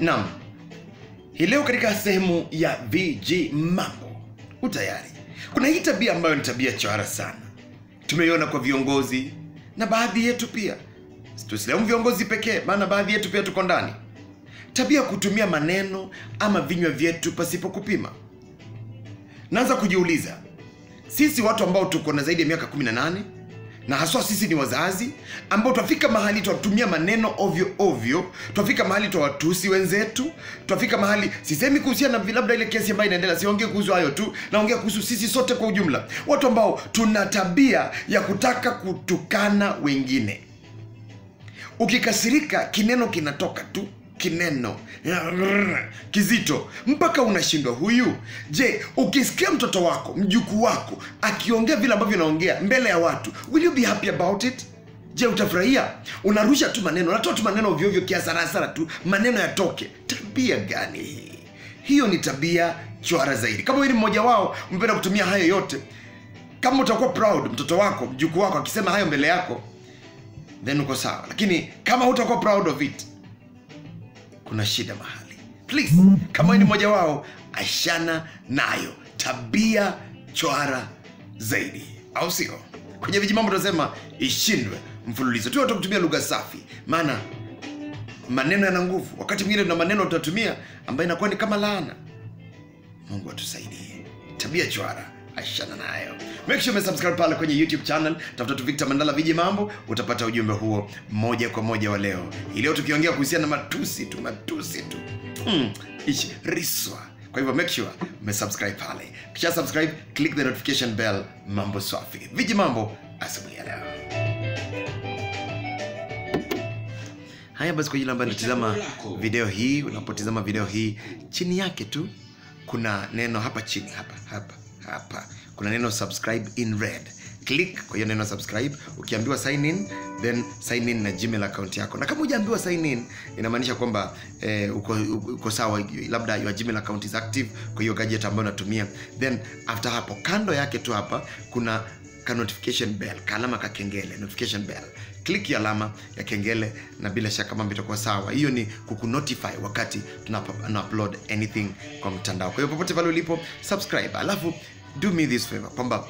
Naam, hii leo katika sehemu ya VG mambo utayari, kuna hii tabia ambayo ni tabia chwara sana, tumeiona kwa viongozi na baadhi yetu pia. Tusilaumu viongozi pekee, maana baadhi yetu pia tuko ndani. Tabia ya kutumia maneno ama vinywa vyetu pasipo kupima. Naanza kujiuliza, sisi watu ambao tuko na zaidi ya miaka 18 na haswa sisi ni wazazi ambao twafika mahali twatumia maneno ovyo ovyo, twafika mahali twawatusi wenzetu, twafika mahali, sisemi kuhusiana na labda ile kesi ambayo inaendelea, siongee kuhusu hayo tu, naongea kuhusu sisi sote kwa ujumla, watu ambao tuna tabia ya kutaka kutukana wengine. Ukikasirika, kineno kinatoka tu kineno kizito mpaka unashindwa huyu. Je, ukisikia mtoto wako mjukuu wako akiongea vile ambavyo unaongea mbele ya watu, will you be happy about it? Je, utafurahia? Unarusha tu maneno, unatoa tu maneno ovyoovyo, kiasarasara tu, maneno yatoke. Tabia gani hii? Hiyo ni tabia chwara zaidi. Kama wewe ni mmoja wao, mpenda kutumia hayo yote, kama utakuwa proud mtoto wako mjukuu wako akisema hayo mbele yako, then uko sawa, lakini kama hutakuwa proud of it kuna shida mahali. Please, kama ni mmoja wao, ashana nayo tabia chwara zaidi, au sio? Kwenye vijimambo tunasema ishindwe mfululizo tu, watu kutumia lugha safi, maana maneno yana nguvu. Wakati mwingine tuna maneno tutatumia ambayo inakuwa ni kama laana. Mungu atusaidie. Tabia chwara ashana nayo. Make sure umesubscribe pale kwenye YouTube channel, tafuta tu Victor Mandala Viji Mambo, utapata ujumbe huo moja kwa moja wa leo. Hii leo tukiongea kuhusiana na matusi tu, matusi tu. Hmm, ishi riswa. Kwa hivyo make sure umesubscribe pale. Kisha subscribe, click the notification bell, mambo safi. Viji Mambo asubuhi ya leo. Haya basi, kwa yule ambaye anatizama video hii, unapotizama video hii, chini yake tu kuna neno hapa chini, hapa hapa hapa. Kuna neno subscribe in red. Click kwa hiyo neno subscribe. Ukiambiwa sign in then sign in na gmail account yako. Na kama hujaambiwa sign in inamaanisha kwamba eh, uko, uko sawa labda your gmail account is active kwa hiyo gadget ambayo unatumia. Then after hapo kando yake tu hapa kuna ka notification bell ka alama ka kengele notification bell. Click ya alama ya kengele na bila shaka mambo itakuwa sawa. Hiyo ni kukunotify wakati tuna upload anything kwa mtandao. Kwa hiyo popote pale ulipo subscribe. Alafu do me this favor kwamba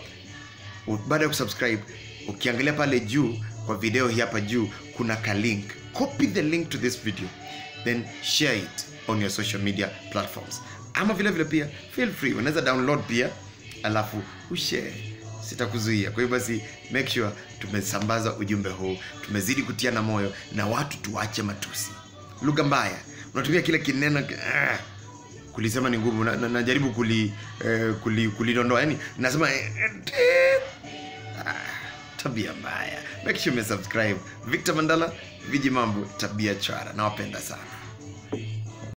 baada ya kusubscribe ukiangalia pale juu kwa video hii hapa juu kuna ka link. Copy the link to this video then share it on your social media platforms. Ama vile vile pia feel free unaweza download pia alafu ushare sitakuzuia. Kwa hiyo basi make sure tumesambaza ujumbe huu tumezidi kutiana moyo na watu tuache matusi. Lugha mbaya unatumia kile kineno uh, kulisema ni ngumu. Najaribu na, na kuli, eh, kuli kulidondoa. Yani nasema eh, ah, tabia mbaya. Make sure umesubscribe. Victor mandala viji mambo tabia chara nawapenda sana